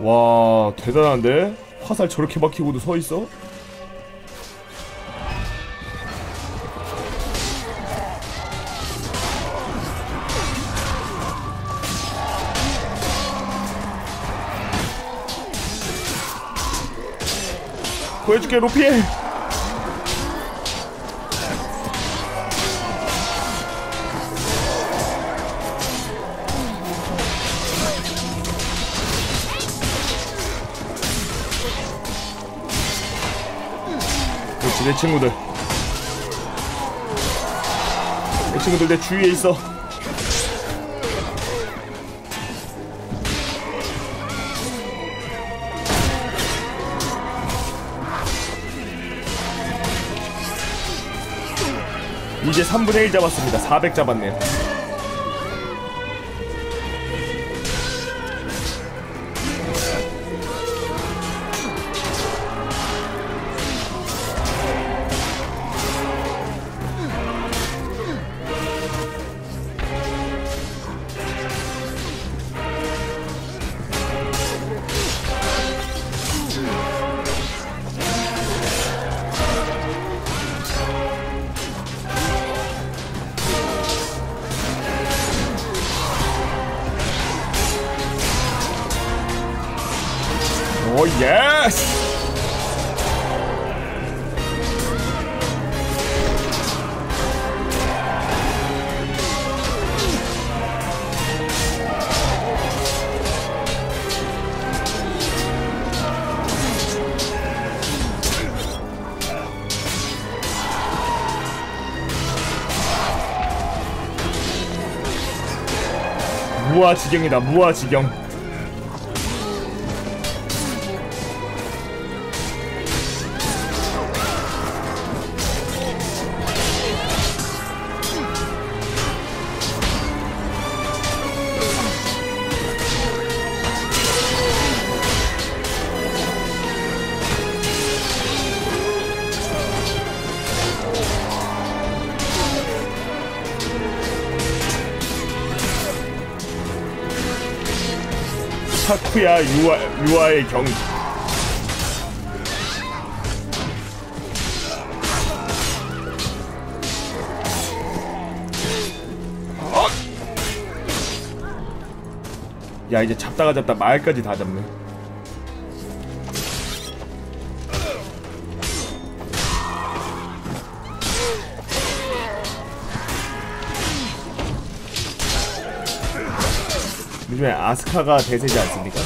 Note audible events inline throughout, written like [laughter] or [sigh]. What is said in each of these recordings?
와 대단한데? 화살 저렇게 박히고도 서있어? 보여줄게 로피 내 친구들. 내 친구들 내 주위에 있어. 이제 3분의 1 잡았습니다. 400 잡았네요 예스 무아지경이다 무아지경 사쿠야 유아 유아의 경. 야 이제 잡다가 잡다 말까지 다 잡네 요즘에 아스카가 대세지 않습니까?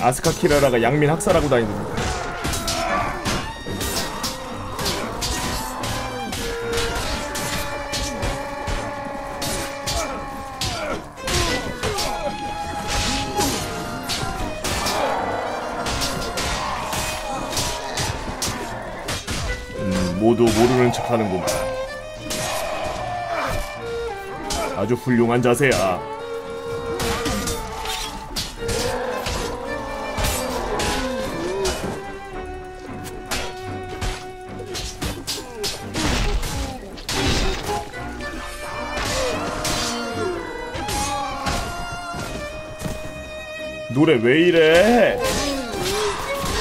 아스카 키라라가 양민 학살하고 다니는 음, 모두 모르는 척하는구만 아주 훌륭한 자세야. 노래 왜 이래?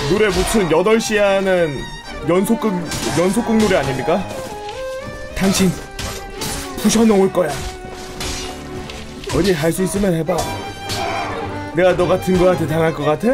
노래 무슨 8시에 하는 연속극 연속극 노래 아닙니까? 당신 부셔놓을 거야. 어디 할 수 있으면 해봐. 내가 너 같은 거한테 당할 것 같아?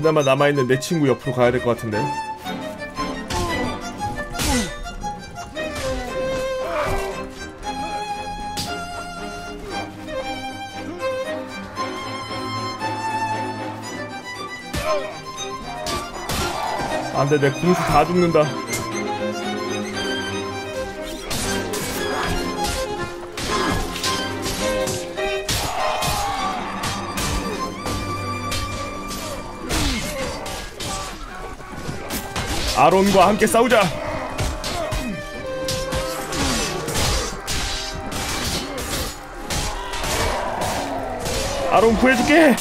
그나마 남아있는 내 친구 옆으로 가야 될 것 같은데. 안돼 내 궁수 다 죽는다 아론과 함께 싸우자. 아론 구해줄게.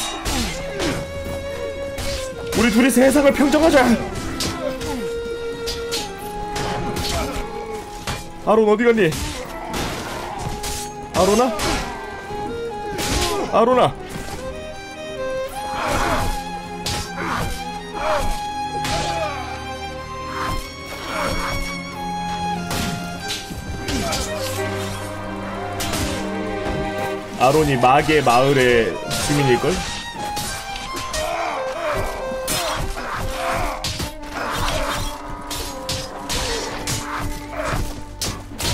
우리 둘이 세상을 평정하자. 아론 어디 갔니? 아론아? 아론아? 아론이 마계 마을의 주민일걸?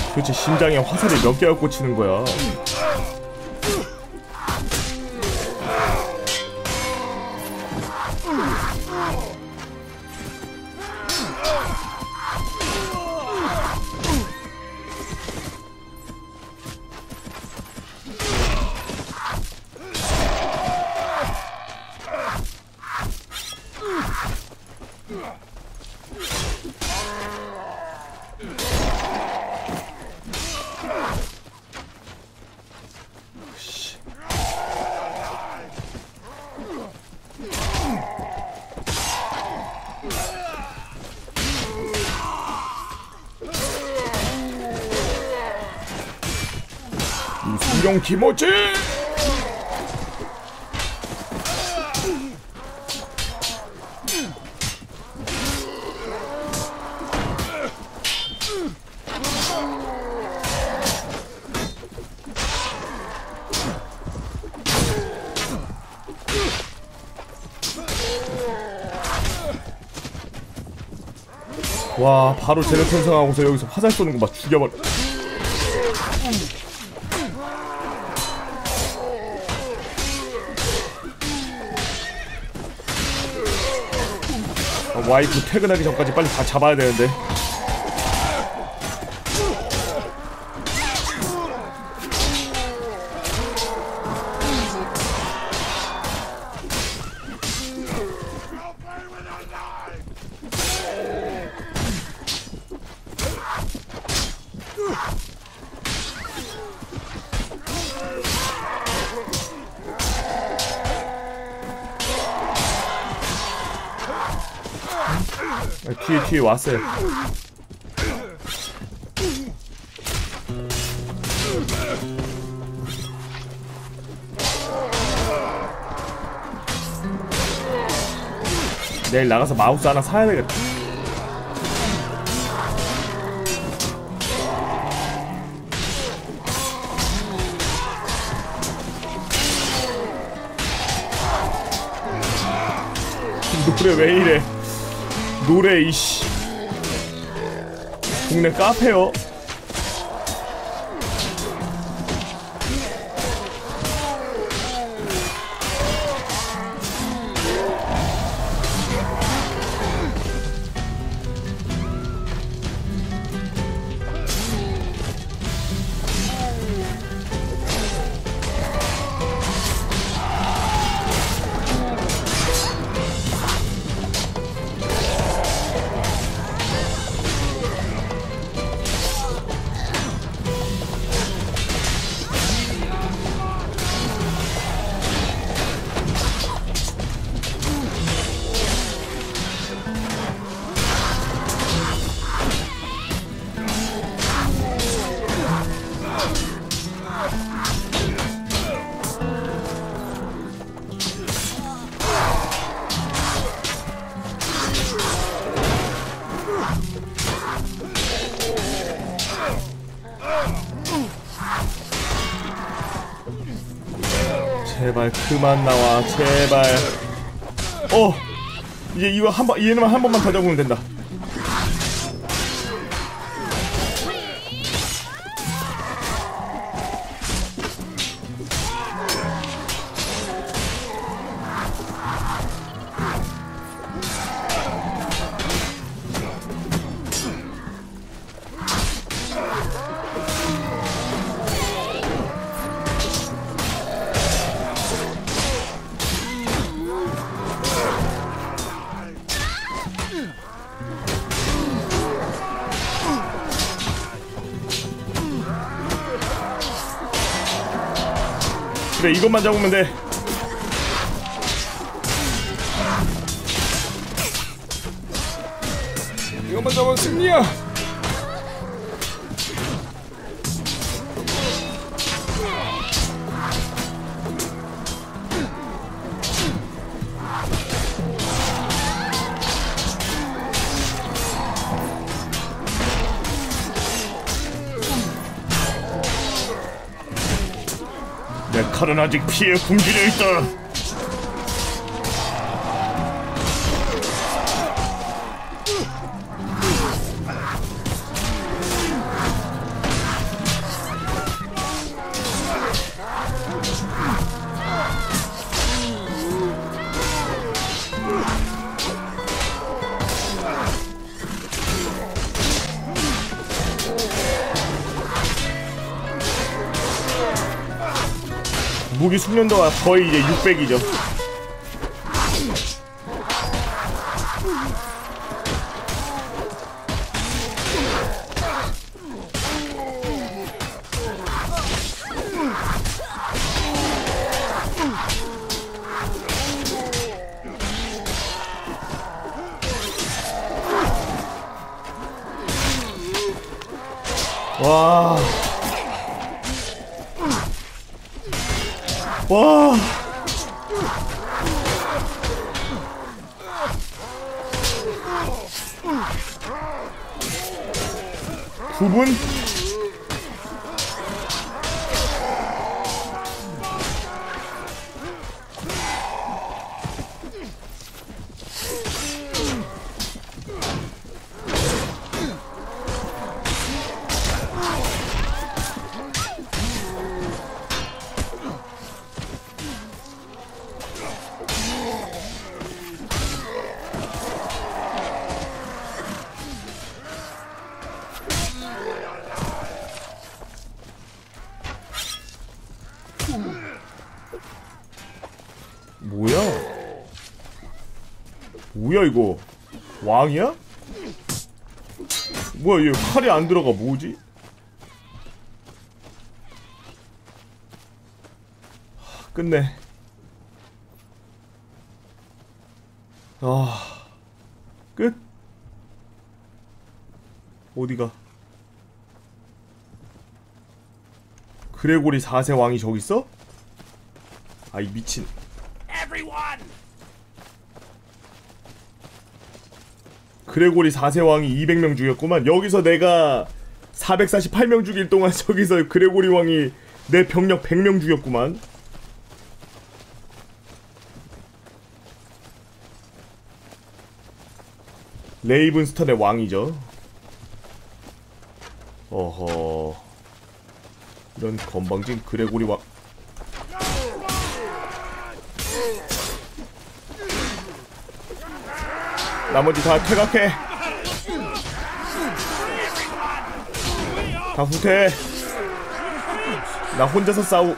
도대체 심장에 화살이 몇 개가 꽂히는 거야? 김어지! 와 바로 제로 편성하고서 여기서 화살 쏘는 거 막 죽여버려 와이프 퇴근하기 전까지 빨리 다 잡아야 되는데 뒤에 왔어요. 내일 나가서 마우스 하나 사야 되겠다. [laughs] 노래 왜 이래 노래 이씨. 동네 카페요 그만 나와 제발. 어 이제 이거 한번 얘네만 한 번만 더 잡으면 된다 그래 이것만 잡으면 돼. 이것만 잡으면 승리야 내 칼은 아직 피에 굶주려 있다. 무기 숙련도가 거의 이제 600이죠. 와. 와. 두 분? 뭐야 이거? 왕이야? 뭐야 얘 칼이 안 들어가 뭐지? 하, 끝내. 아 끝? 어디가? 그레고리 4세 왕이 저기 있어? 아이 미친. 그레고리 4세 왕이 200명 죽였구만. 여기서 내가 448명 죽일 동안 [laughs] 저기서 그레고리 왕이 내 병력 100명 죽였구만. 레이븐스턴의 왕이죠. 어허. 이런 건방진 그레고리 왕. 나머지 다 퇴각해. 다 후퇴해. 나 혼자서 싸우.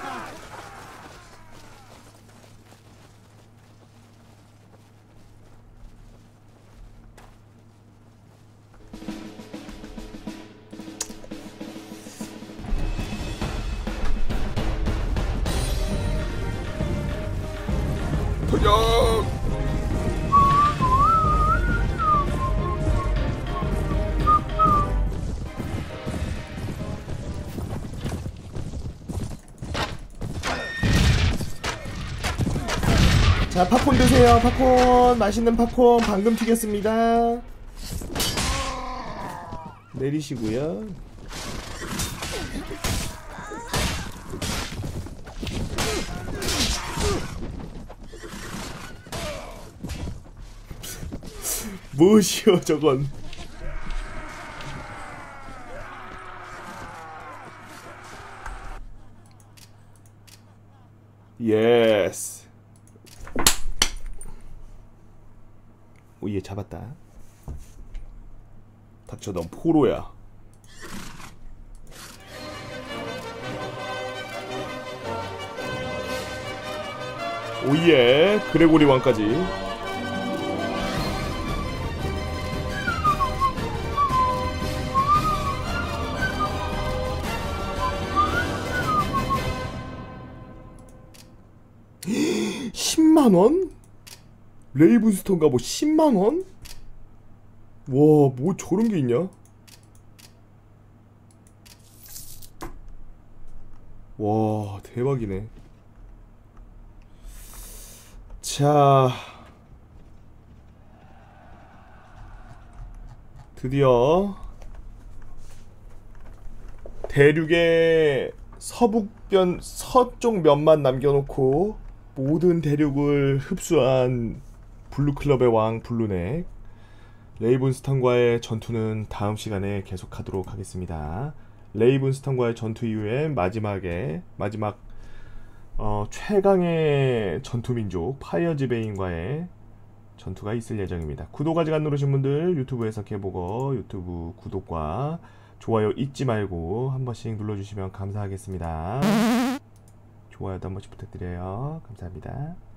자, 팝콘 드세요. 팝콘. 맛있는 팝콘 방금 튀겼습니다. 내리시고요. 무엇이여 저건 예스 오얘 잡았다. 닥쳐 넌 포로야. 오예 그레고리 왕까지. [gasps] 10만원? 레이븐스턴 갑옷 10만원? 와, 뭐 저런 게 있냐? 와, 대박이네. 자, 드디어 대륙의 서북변 서쪽 면만 남겨놓고 모든 대륙을 흡수한 블루클럽의 왕 블루넥 레이븐스턴과의 전투는 다음 시간에 계속하도록 하겠습니다. 레이븐스턴과의 전투 이후에 마지막에 마지막 어, 최강의 전투 민족 파이어즈베인과의 전투가 있을 예정입니다. 구독 아직 안 누르신 분들 유튜브에서 해보고 유튜브 구독과 좋아요 잊지 말고 한 번씩 눌러주시면 감사하겠습니다. 좋아요도 한 번씩 부탁드려요. 감사합니다.